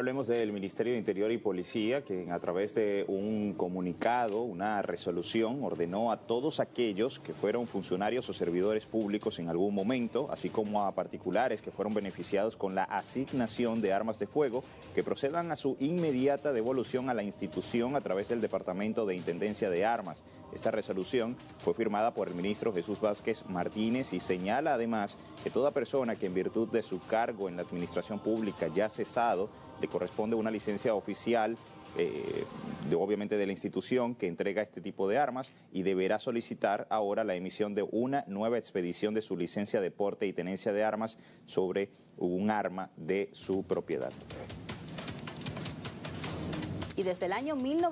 Hablemos del Ministerio de Interior y Policía, que a través de un comunicado, una resolución, ordenó a todos aquellos que fueron funcionarios o servidores públicos en algún momento, así como a particulares que fueron beneficiados con la asignación de armas de fuego, que procedan a su inmediata devolución a la institución a través del Departamento de Intendencia de Armas. Esta resolución fue firmada por el ministro Jesús Vázquez Martínez y señala además que toda persona que en virtud de su cargo en la administración pública ya cesado, le corresponde una licencia oficial, eh, de, obviamente de la institución que entrega este tipo de armas y deberá solicitar ahora la emisión de una nueva expedición de su licencia de porte y tenencia de armas sobre un arma de su propiedad. Y desde el año 1900